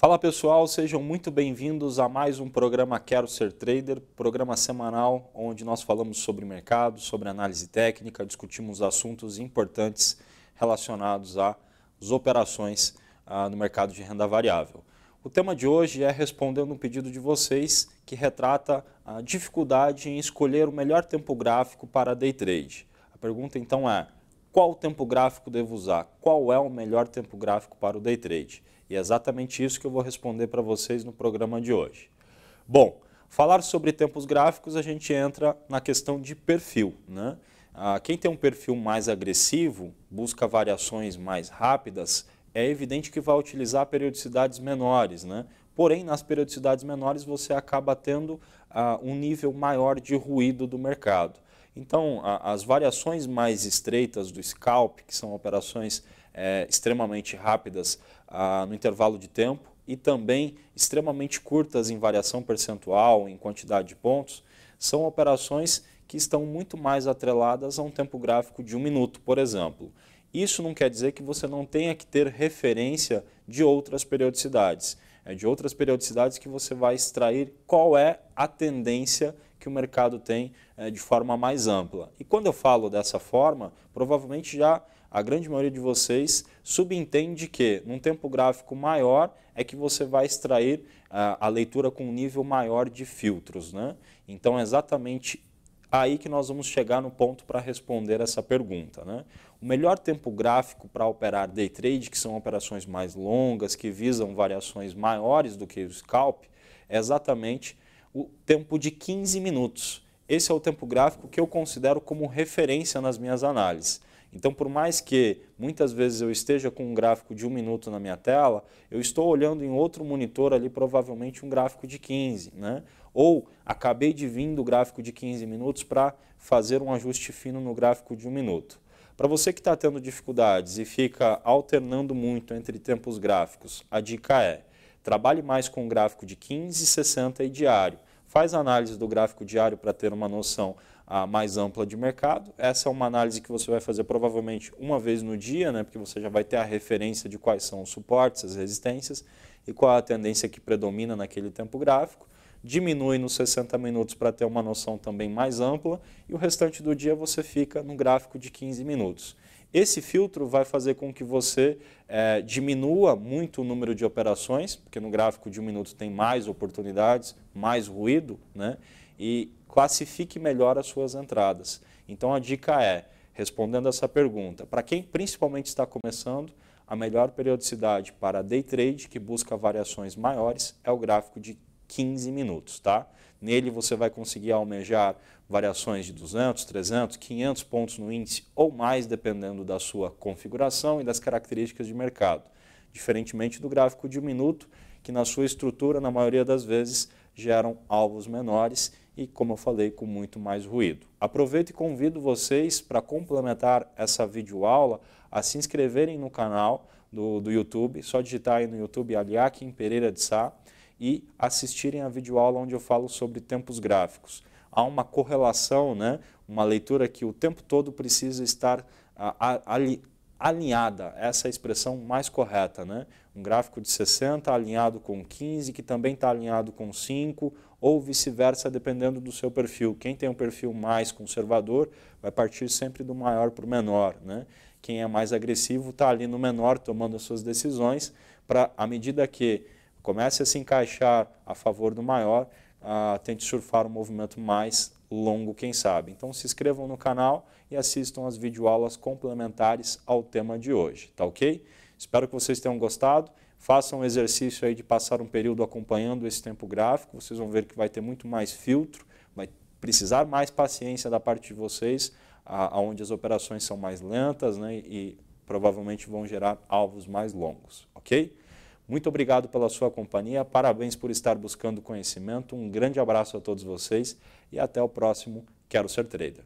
Fala pessoal, sejam muito bem-vindos a mais um programa Quero Ser Trader, programa semanal onde nós falamos sobre mercado, sobre análise técnica, discutimos assuntos importantes relacionados às operações ah, no mercado de renda variável. O tema de hoje é respondendo um pedido de vocês que retrata a dificuldade em escolher o melhor tempo gráfico para day trade. A pergunta então é: qual tempo gráfico devo usar? Qual é o melhor tempo gráfico para o day trade? E é exatamente isso que eu vou responder para vocês no programa de hoje. Bom, falar sobre tempos gráficos, a gente entra na questão de perfil. Né? Ah, quem tem um perfil mais agressivo, busca variações mais rápidas, é evidente que vai utilizar periodicidades menores. Né? Porém, nas periodicidades menores, você acaba tendo ah, um nível maior de ruído do mercado. Então, a, as variações mais estreitas do scalp, que são operações é, extremamente rápidas ah, no intervalo de tempo e também extremamente curtas em variação percentual, em quantidade de pontos, são operações que estão muito mais atreladas a um tempo gráfico de um minuto, por exemplo. Isso não quer dizer que você não tenha que ter referência de outras periodicidades. É de outras periodicidades que você vai extrair qual é a tendência que o mercado tem é, de forma mais ampla. E quando eu falo dessa forma, provavelmente já a grande maioria de vocês subentende que num tempo gráfico maior é que você vai extrair uh, a leitura com um nível maior de filtros. Né? Então é exatamente aí que nós vamos chegar no ponto para responder essa pergunta. Né? O melhor tempo gráfico para operar day trade, que são operações mais longas, que visam variações maiores do que o scalp, é exatamente o tempo de 15 minutos. Esse é o tempo gráfico que eu considero como referência nas minhas análises. Então, por mais que muitas vezes eu esteja com um gráfico de um minuto na minha tela, eu estou olhando em outro monitor ali, provavelmente um gráfico de 15. Né? Ou acabei de vir do gráfico de 15 minutos para fazer um ajuste fino no gráfico de um minuto. Para você que está tendo dificuldades e fica alternando muito entre tempos gráficos, a dica é, trabalhe mais com um gráfico de 15, 60 e diário. Faz análise do gráfico diário para ter uma noção a mais ampla de mercado. Essa é uma análise que você vai fazer provavelmente uma vez no dia, né, porque você já vai ter a referência de quais são os suportes, as resistências e qual a tendência que predomina naquele tempo gráfico. Diminui nos 60 minutos para ter uma noção também mais ampla e o restante do dia você fica no gráfico de 15 minutos. Esse filtro vai fazer com que você é, diminua muito o número de operações, porque no gráfico de um minuto tem mais oportunidades, mais ruído, né? e classifique melhor as suas entradas. Então a dica é, respondendo essa pergunta, para quem principalmente está começando, a melhor periodicidade para day trade, que busca variações maiores, é o gráfico de 15 minutos. Tá? Nele você vai conseguir almejar variações de 200, 300, 500 pontos no índice ou mais, dependendo da sua configuração e das características de mercado. Diferentemente do gráfico de um minuto, que na sua estrutura, na maioria das vezes, geram alvos menores e, como eu falei, com muito mais ruído. Aproveito e convido vocês para complementar essa videoaula a se inscreverem no canal do, do YouTube, só digitar aí no YouTube Aliakim Pereira de Sá e assistirem a videoaula onde eu falo sobre tempos gráficos. Há uma correlação, né, uma leitura que o tempo todo precisa estar ali alinhada, essa é a expressão mais correta, né? Um gráfico de 60 alinhado com 15, que também está alinhado com 5, ou vice-versa, dependendo do seu perfil. Quem tem um perfil mais conservador vai partir sempre do maior para o menor. Né? Quem é mais agressivo está ali no menor, tomando as suas decisões, para, à medida que comece a se encaixar a favor do maior, uh, tente surfar um movimento mais longo, quem sabe. Então se inscrevam no canal e assistam as videoaulas complementares ao tema de hoje, tá ok? Espero que vocês tenham gostado. Façam um exercício aí de passar um período acompanhando esse tempo gráfico, vocês vão ver que vai ter muito mais filtro, vai precisar mais paciência da parte de vocês, aonde as operações são mais lentas né, e provavelmente vão gerar alvos mais longos, ok? Muito obrigado pela sua companhia, parabéns por estar buscando conhecimento, um grande abraço a todos vocês e até o próximo Quero Ser Trader.